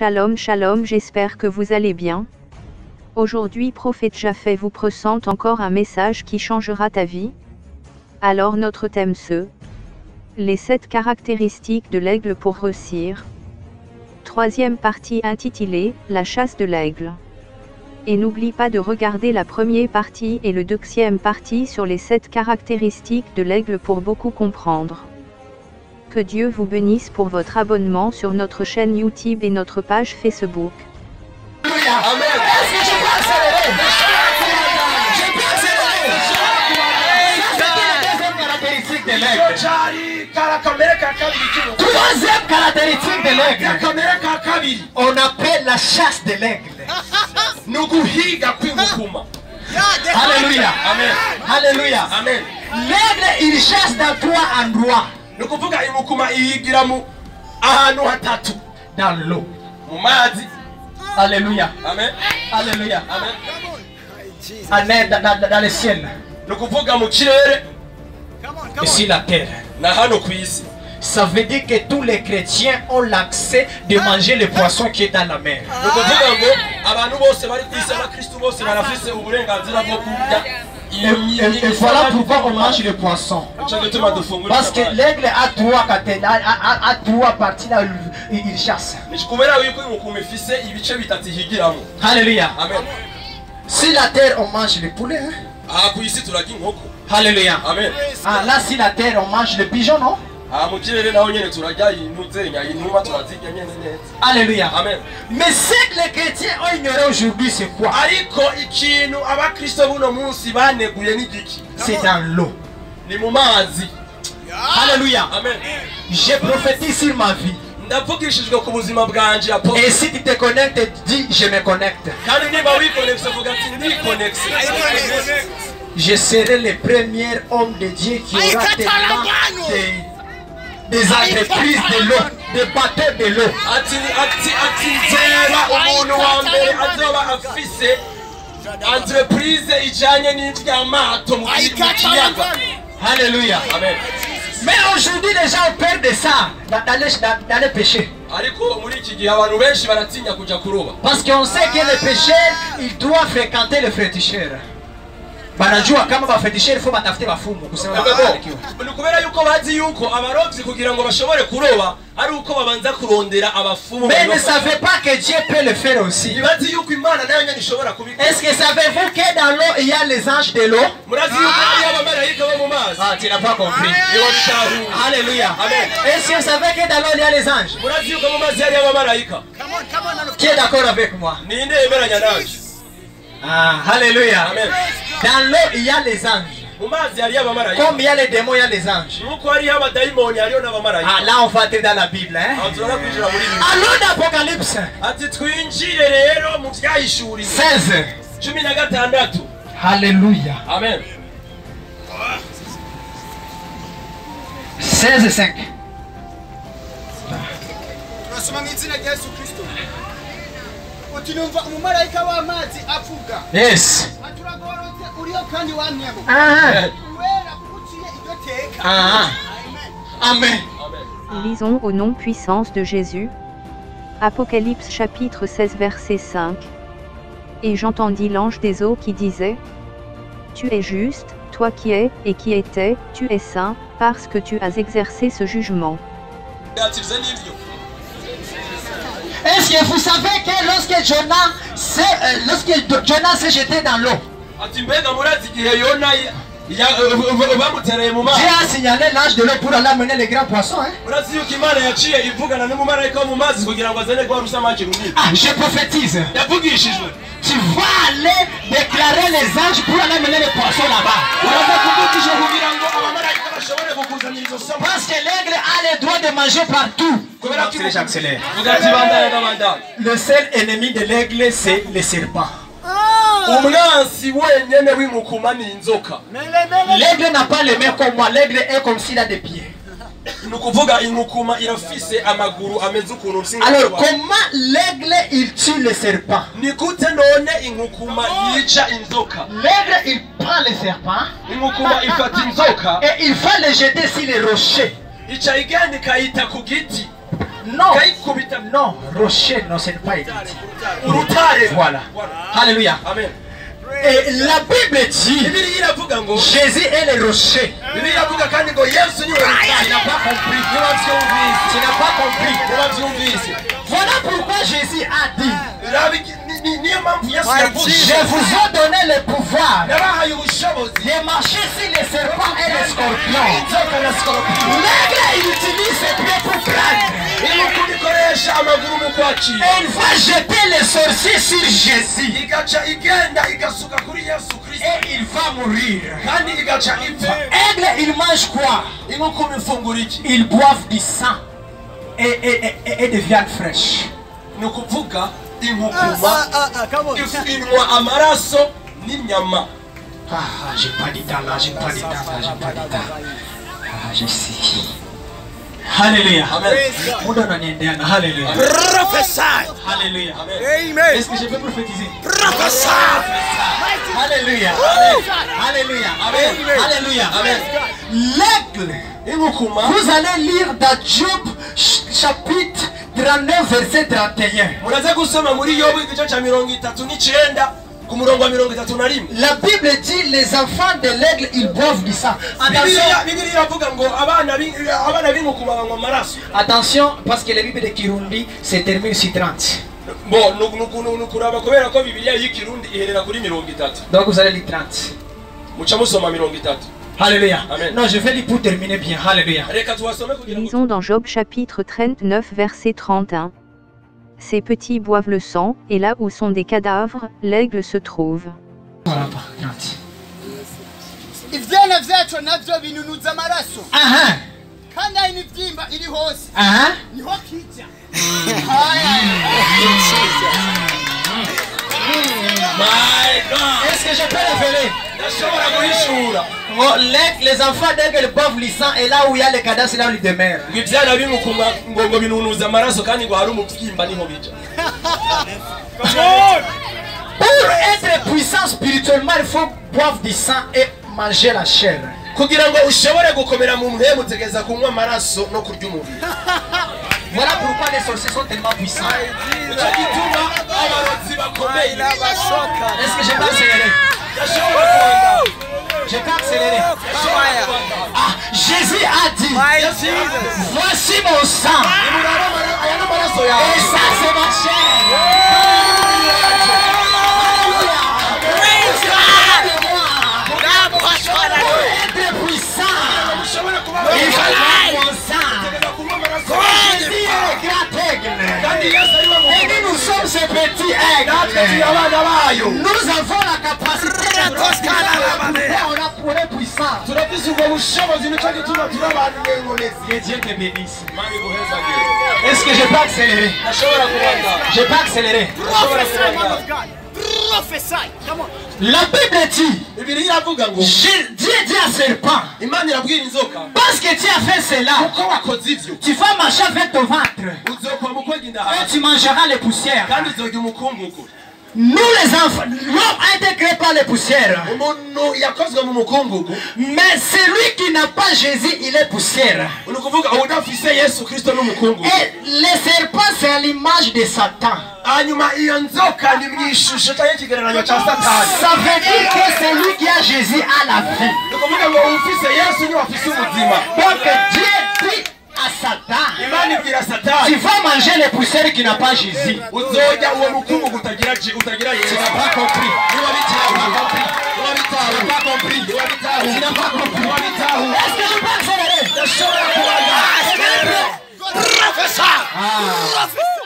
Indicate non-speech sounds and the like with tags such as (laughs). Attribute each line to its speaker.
Speaker 1: Shalom, shalom, j'espère que vous allez bien. Aujourd'hui, prophète Japheth vous présente encore un message qui changera ta vie. Alors notre thème ce les 7 caractéristiques de l'aigle pour réussir. Troisième partie intitulée La chasse de l'aigle. Et n'oublie pas de regarder la première partie et le deuxième partie sur les 7 caractéristiques de l'aigle pour beaucoup comprendre. Que Dieu vous bénisse pour votre abonnement sur notre chaîne YouTube et notre page Facebook.
Speaker 2: Amen. Est-ce que je peux accélérer Je peux accélérer. C'était la deuxième caractéristique de l'aigle.
Speaker 3: cyari karakamere ka kabiri k'ubu
Speaker 2: Troisième caractéristique de l'aigle. On appelle la chasse de l'aigle. Alléluia.
Speaker 3: amen
Speaker 2: Alléluia.
Speaker 3: amen
Speaker 2: L'aigle, il chasse dans trois endroits.
Speaker 3: Ni ukuvuga ingukuma iyigira mu ahantu hatatu
Speaker 2: Dans l'eau.
Speaker 3: mu mazi
Speaker 2: Alléluia.
Speaker 3: amen
Speaker 2: Alléluia.
Speaker 3: amen
Speaker 2: En air, dans, le ciel.
Speaker 3: ni ukuvuga mu kirere
Speaker 2: Et sur la terre.
Speaker 3: na hano ku isi
Speaker 2: Ça veut dire que tous les chrétiens ont l'accès de manger le poisson qui est dans la mer. Et,
Speaker 3: iyo
Speaker 2: et- et voilà pourquoi on mange le poisson.
Speaker 3: dufungura
Speaker 2: Parce que l'aigle a trois a, a- trois parties là où il, il chasse. Alléluia.
Speaker 3: amen
Speaker 2: Sur la terre, on mange le poulet. hein.
Speaker 3: inkoko
Speaker 2: Alléluia.
Speaker 3: amen
Speaker 2: Ah, là, sur la terre, on mange le pigeon, non?
Speaker 3: Aha mu kirere naho neza
Speaker 2: Alléluia.
Speaker 3: amen.
Speaker 2: Mais ce que les chrétiens ont ignoré aujourd'hui, c'est quoi
Speaker 3: ariko ikintu abakristo buno munsi baneguye n'igiki
Speaker 2: C'est dans l'eau.
Speaker 3: ni mu mazi
Speaker 2: Alléluia.
Speaker 3: amen.
Speaker 2: J'ai prophétisé sur ma vie.
Speaker 3: ndavugishijwe ku buzima bwanje apo
Speaker 2: Et si tu te connectes, dis je me connecte.
Speaker 3: kandi niba wikonekise vuga ati ndikonekise
Speaker 2: Je serai le premier homme de Dieu qui aura tellement des, des entreprises de l'eau, des bateaux de l'eau.
Speaker 3: entreprise mu kiyaga
Speaker 2: Alléluia.
Speaker 3: amen
Speaker 2: Mais aujourd'hui, les gens peur de ça, dans, les, dans- dans les péchés. Parce qu'on sait que les pécheurs, ils doivent fréquenter les féticheurs. Banajua kama bafetisheri fo batafute bafumu kusema
Speaker 3: ni kubera yuko bazi yuko abarobyi kugira ngo bashobore kuroba ari uko babanza kurondera abafumu
Speaker 2: mais ne savez pas que Dieu peut le faire aussi.
Speaker 3: Ntibazi yuko imana nayo nyine ishobora kubikora.
Speaker 2: Est-ce que savez-vous que dans l'eau il y a les anges de l'eau?
Speaker 3: Murazi yuko hariyo abamarayika bo mu mazi.
Speaker 2: Ah tu n'as pas compris. Alléluia.
Speaker 3: Amen.
Speaker 2: est-ce que vous savez que dans l'eau il y a les anges?
Speaker 3: Murazi yuko mu mazi ari abamaraika.
Speaker 2: Come on come on qui est d'accord avec moi?
Speaker 3: Ninde yemeranya nawe
Speaker 2: ah alléluia dans l'eau il y a les anges. Comme il y a les démons il y a les anges. Ah là on va entrer dans la Bible hein.
Speaker 3: Ibi
Speaker 2: allons
Speaker 3: mu byahishuriwe
Speaker 2: 16
Speaker 3: cumi na gatandatu.
Speaker 2: Alléluia
Speaker 3: amen.
Speaker 2: 16 et 5
Speaker 4: umumarayika w'amazi avuga
Speaker 2: yes.
Speaker 4: Uriyo kandi
Speaker 2: ah
Speaker 4: iryo teka.
Speaker 2: Ah amen.
Speaker 1: Lisons au nom puissance de Jésus. Apocalypse chapitre 16 verset 5. Et j'entendis l'ange des eaux qui disait, Tu es juste, toi qui es, et qui étais, tu es saint, parce que tu as exercé ce jugement.
Speaker 2: Est-ce que vous savez que lorsque Jonas s'est, euh, lorsque Jonas s'est jeté dans l'eau,
Speaker 3: bamutereye mu mazi
Speaker 2: Dieu a signalé l'ange de l'eau pour aller amener les grands poissons. Hein? Ah, je prophétise. Tu vas aller déclarer les anges pour aller amener les poissons là-bas. Parce que l'aigle a le droit de manger partout. Le seul ennemi de l'aigle, c'est le serpent.
Speaker 3: inzoka
Speaker 2: L'aigle n'a pas les mains comme moi. L'aigle est comme s'il a des pieds. Alors, comment l'aigle, il tue le serpent? L'aigle, il prend le serpent. Et il va le jeter sur les rochers. Non. Non, rocher, non, ce n'est pas
Speaker 3: urutare.
Speaker 2: Voilà. Alléluia.
Speaker 3: amen
Speaker 2: Et la Bible dit Jésus est le rocher. Tu n'as pas compris. Voilà pourquoi Jésus a dit Je vous ai donné le pouvoir de marcher sur les serpents et les scorpions. L'aigle, il utilise ses pieds pour prendre. Il va jeter les sorciers sur Jésus. Et il va mourir. Aigle, il mange quoi? Ils boivent du sang et, et, et, et de viande fraîche.
Speaker 4: Ah, ah, ah, ah,
Speaker 2: Ah, j'ai pas là, j'ai là, j'ai. Ah, je sais.
Speaker 3: Amen
Speaker 2: Muda unaniendeana. Haleluya.
Speaker 4: Prophesy.
Speaker 2: Haleluya.
Speaker 4: Amen.
Speaker 2: Est-ce que je peux prophétiser
Speaker 4: Prophesy.
Speaker 2: Haleluya. Haleluya.
Speaker 3: Amen.
Speaker 2: Haleluya.
Speaker 3: Amen.
Speaker 2: L'aigle. Vous allez lire dans Job chapitre 39 verset 31.
Speaker 3: muraze gusoma muri yobu igice cha 39 n'icyenda
Speaker 2: La Bible dit les enfants de l'aigle ils boivent du sang. Attention, parce que la Bible de Kirundi se termine sur 30.
Speaker 3: bo ni- ni- ni- ni ukuraba kubera ko bibiliya y'ikirundi iherera kuri mirongo itatu
Speaker 2: Donc vous allez lire 30.
Speaker 3: muca musoma mirongo itatu
Speaker 2: Alléluia.
Speaker 3: Amen.
Speaker 2: Non, je vais lire pour terminer bien. Alléluia.
Speaker 1: Lisons dans Job chapitre 39 verset 31. Ces petits boivent le sang, et là où sont des cadavres, l'aigle se trouve.
Speaker 2: Voilà, pas 30.
Speaker 4: ivyana vyacu navyo binunuza amaraso kandi hari n'ivyimba iri hose niho kija
Speaker 3: my god
Speaker 2: Est-ce que je peux révéler l'aigle- Les enfants d'aigle boivent du sang et là où il y a les cadavres, c'est là où ils demeurent. Pour être puissant spirituellement, il faut boire du sang et manger la chair.
Speaker 3: kugira ngo ushobore gukomera mu mpemu utegereza kunywa amaraso no kurya umubiri. (laughs)
Speaker 2: Voilà pourquoi les sorciers sont tellement puissants. Est-ce que accélérer
Speaker 3: ndashobora kubanda
Speaker 2: Je peux accélérer. Ah, Jésus a dit Voici mon sang.
Speaker 3: amaraso
Speaker 2: Et ça, c'est ma chair. Nous avons la capacité de on a pour les puissants. Que Dieu te bénisse. Est-ce que je peux accélérer Je peux accélérer. La Bible dit Je- Dieu dit à serpent Parce que tu as fait cela, tu vas marcher avec ton ventre et tu mangeras les poussières. Nous les enfants, l'homme a été créé par les poussières. Mais celui qui n'a pas Jésus, il est poussière. Et les serpents, c'est à l'image de Satan. Ça veut dire que celui qui a Jésus a la vie. Donc Dieu dit à Satan,
Speaker 3: kugira satani.
Speaker 2: Tu vas manger les poussières qui n'a pas Jésus.
Speaker 3: Uzoja uwo mukungu utagira utagira Yesu.
Speaker 2: N'a pas compris. Est-ce que je peux accélérer?
Speaker 3: Ah, Professeur! Ah. Professeur!